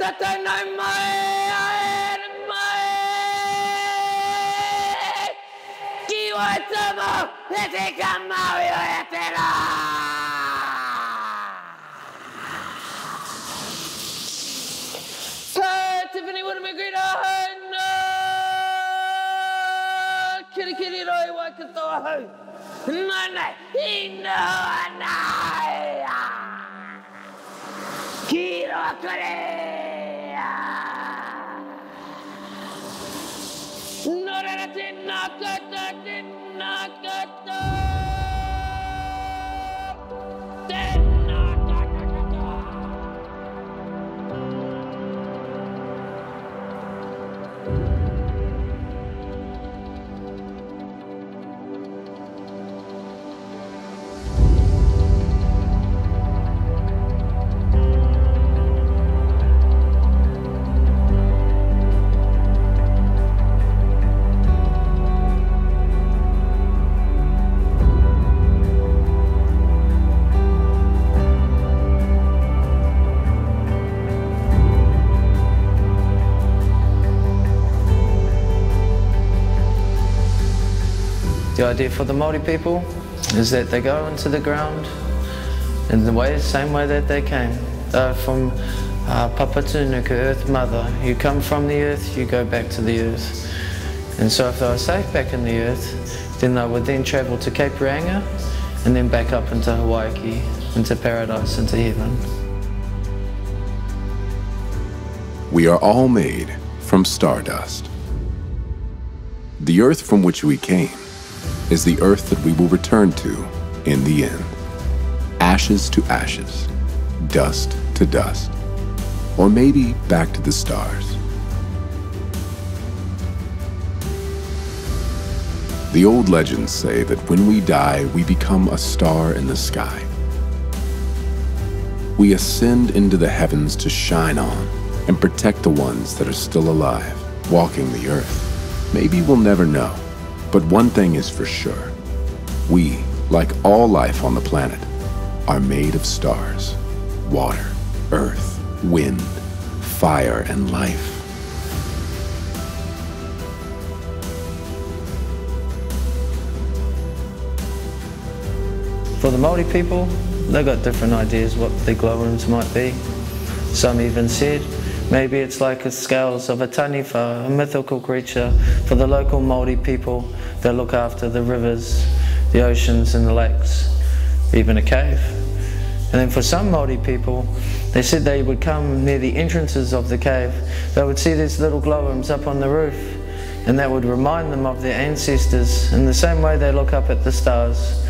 tatai nai mai aere mai Ki wai tamo e te ka maui o e te rā So, Tiffany Wanamakita, no! Kiri roi wai katoa hau. Mana, ino anai! Kiro Korea! Te The idea for the Māori people is that they go into the ground in the way, same way that they came. They're from uh, Papatūānuku, Earth Mother. You come from the earth, you go back to the earth. And so if they were safe back in the earth, then they would then travel to Cape Reinga and then back up into Hawaiki, into paradise, into heaven. We are all made from stardust. The earth from which we came is the earth that we will return to in the end. Ashes to ashes, dust to dust, or maybe back to the stars. The old legends say that when we die, we become a star in the sky. We ascend into the heavens to shine on and protect the ones that are still alive, walking the earth. Maybe we'll never know, but one thing is for sure. We, like all life on the planet, are made of stars, water, earth, wind, fire, and life. For the Māori people, they've got different ideas what the glowworms might be. Some even said maybe it's like the scales of a taniwha, a mythical creature for the local Māori people that look after the rivers, the oceans and the lakes, even a cave. And then for some Māori people, they said they would come near the entrances of the cave. They would see these little glowworms up on the roof and that would remind them of their ancestors in the same way they look up at the stars.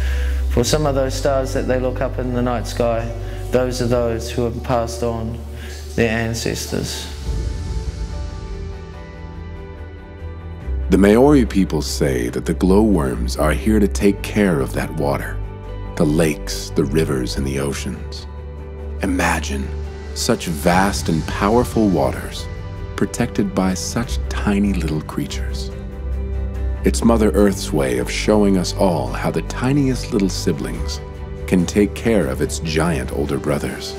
For some of those stars that they look up in the night sky, those are those who have passed on, their ancestors. The Maori people say that the glowworms are here to take care of that water, the lakes, the rivers, and the oceans. Imagine such vast and powerful waters protected by such tiny little creatures. It's Mother Earth's way of showing us all how the tiniest little siblings can take care of its giant older brothers.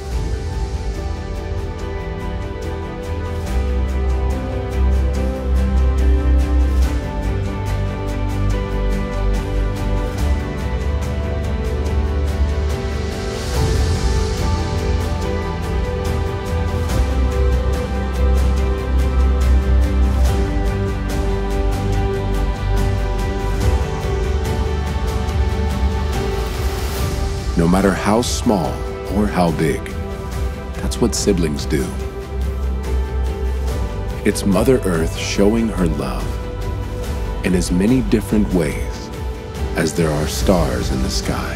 No matter how small or how big, that's what siblings do. It's Mother Earth showing her love in as many different ways as there are stars in the sky.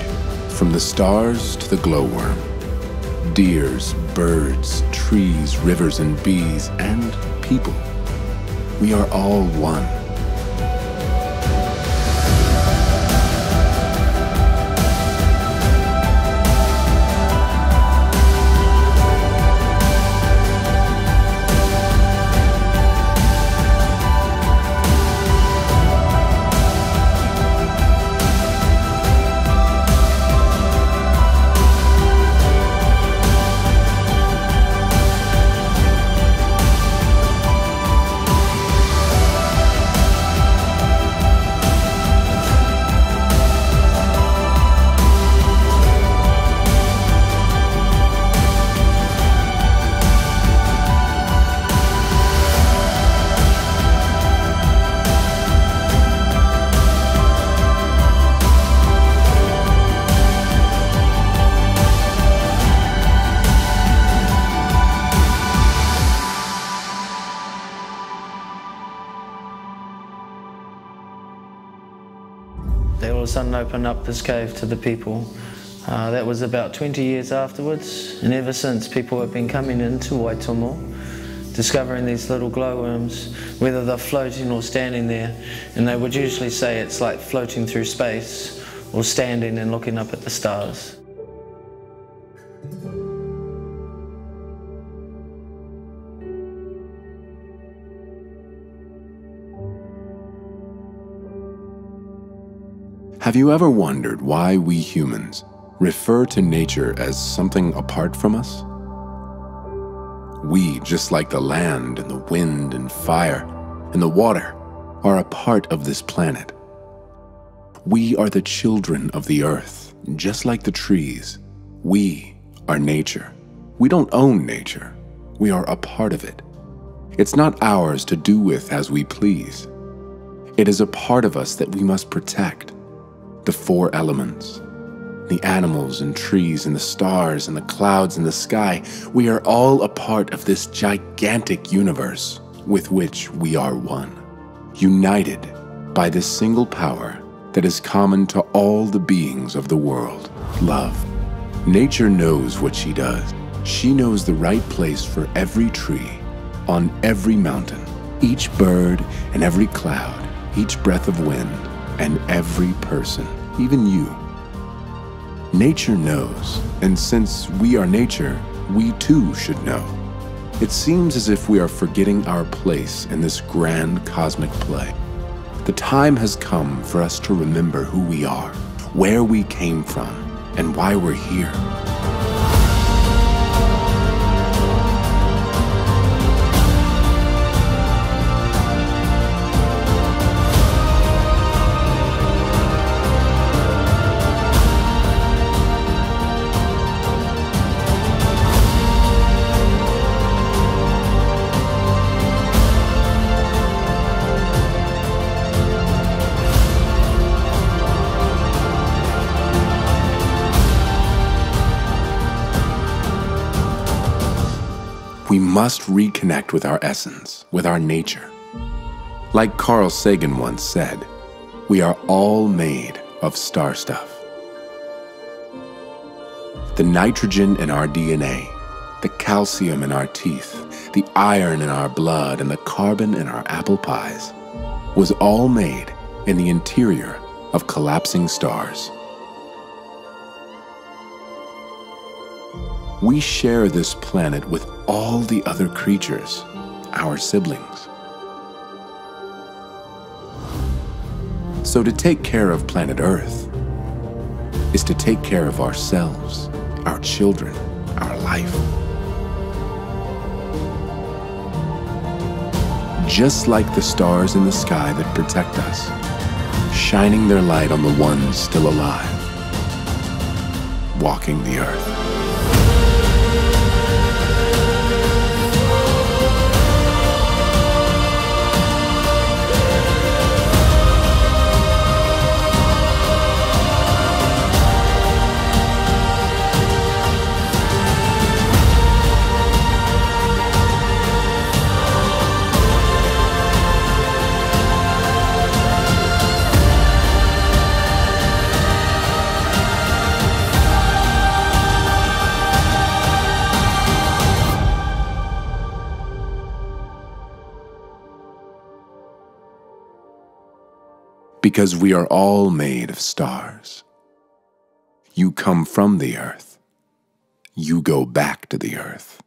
From the stars to the glowworm, deers, birds, trees, rivers, and bees, and people. We are all one. Sudden opened up this cave to the people. Uh, that was about 20 years afterwards, and ever since people have been coming into Waitomo, discovering these little glowworms, whether they're floating or standing there, and they would usually say it's like floating through space or standing and looking up at the stars. Have you ever wondered why we humans refer to nature as something apart from us? We, just like the land and the wind and fire and the water, are a part of this planet. We are the children of the earth, just like the trees. We are nature. We don't own nature, we are a part of it. It's not ours to do with as we please. It is a part of us that we must protect the four elements, the animals and trees and the stars and the clouds and the sky. We are all a part of this gigantic universe with which we are one, united by this single power that is common to all the beings of the world love. Nature knows what she does. She knows the right place for every tree, on every mountain, each bird and every cloud, each breath of wind, and every person even you. Nature knows, and since we are nature, we too should know. It seems as if we are forgetting our place in this grand cosmic play. The time has come for us to remember who we are, where we came from, and why we're here. Must reconnect with our essence, with our nature. Like Carl Sagan once said, we are all made of star stuff. The nitrogen in our DNA, the calcium in our teeth, the iron in our blood, and the carbon in our apple pies was all made in the interior of collapsing stars. We share this planet with all the other creatures, our siblings. So to take care of planet Earth is to take care of ourselves, our children, our life. Just like the stars in the sky that protect us, shining their light on the ones still alive, walking the earth. Because we are all made of stars. You come from the earth. You go back to the earth.